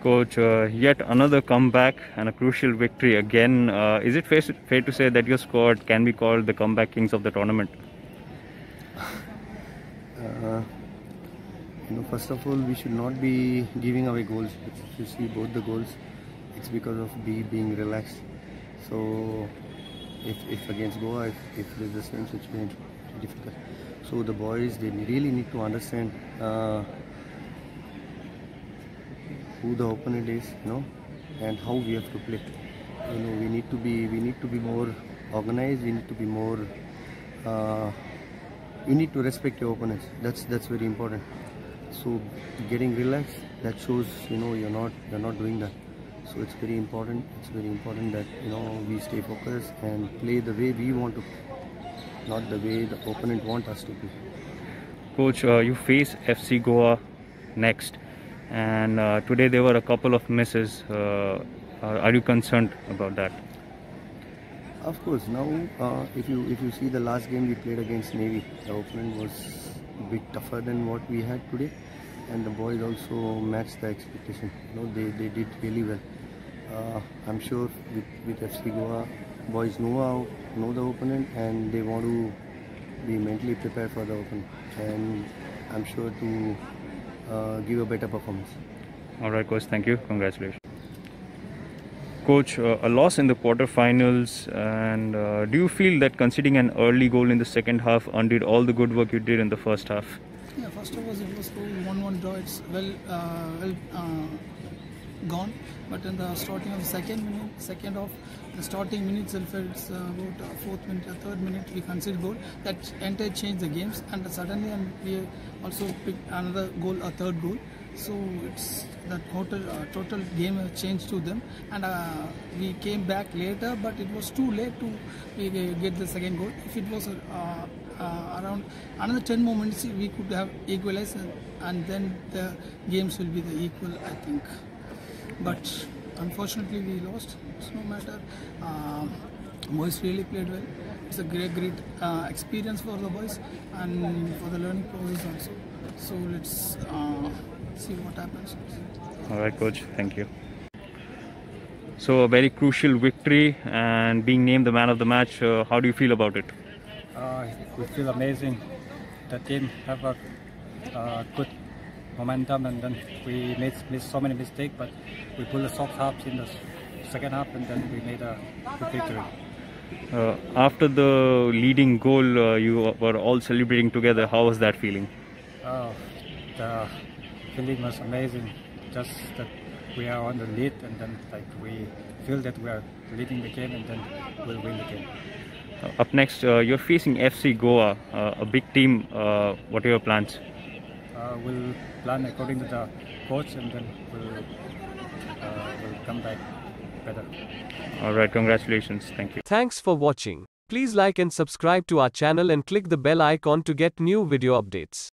Coach, uh, yet another comeback and a crucial victory again. Uh, is it fair, fair to say that your squad can be called the comeback kings of the tournament? Uh, you know, first of all, we should not be giving away goals. If you see both the goals, it's because of B being relaxed. So, if, if against Goa, if, if there's the same situation, difficult. So the boys, they really need to understand uh, who the opponent is, you know, and how we have to play. You know, we need to be, we need to be more organized. We need to be more. Uh, you need to respect your opponents. That's that's very important. So getting relaxed, that shows you know you're not you're not doing that. So it's very important. It's very important that you know we stay focused and play the way we want to not the way the opponent want us to play. Coach, uh, you face FC Goa next, and uh, today there were a couple of misses. Uh, are you concerned about that? Of course. Now, uh, if you if you see the last game we played against Navy, the opponent was a bit tougher than what we had today, and the boys also matched the expectation. You know, they, they did really well. Uh, I'm sure with, with FC Goa, boys know how know the opponent and they want to be mentally prepared for the opponent, and I'm sure to uh, give a better performance. All right, coach. Thank you. Congratulations. Coach, uh, a loss in the quarterfinals, and uh, do you feel that conceding an early goal in the second half undid all the good work you did in the first half? Yeah, first of all, it was goal, 1-1 draw. It's well, uh, well uh, gone. But in the starting of the second minute, second of the starting minute itself, it's uh, about uh, fourth minute, uh, third minute, we conceded goal. That entered changed the games, and suddenly, and we also picked another goal, a third goal. So it's the total uh, total game changed to them, and uh, we came back later, but it was too late to uh, get the second goal. If it was uh, uh, around another 10 more minutes, we could have equalized, and, and then the games will be the equal, I think. But unfortunately, we lost. It's no matter. Uh, boys really played well. It's a great, great uh, experience for the boys and for the learning process also. So let's uh, see what happens. All right, coach. Thank you. So a very crucial victory and being named the man of the match. Uh, how do you feel about it? Uh, we feel amazing. The team have a uh, good momentum and then we made, made so many mistakes but we pulled the soft halves in the second half and then we made a good victory. Uh, after the leading goal, uh, you were all celebrating together. How was that feeling? Oh, the feeling was amazing. Just that we are on the lead and then like we feel that we are leading the game and then we'll win the game. Uh, up next, uh, you're facing FC Goa, uh, a big team. Uh, what are your plans? Uh, we'll plan according to the coach and then we'll, uh, we'll come back better. All right, congratulations. Thank you. Thanks for watching. Please like and subscribe to our channel and click the bell icon to get new video updates.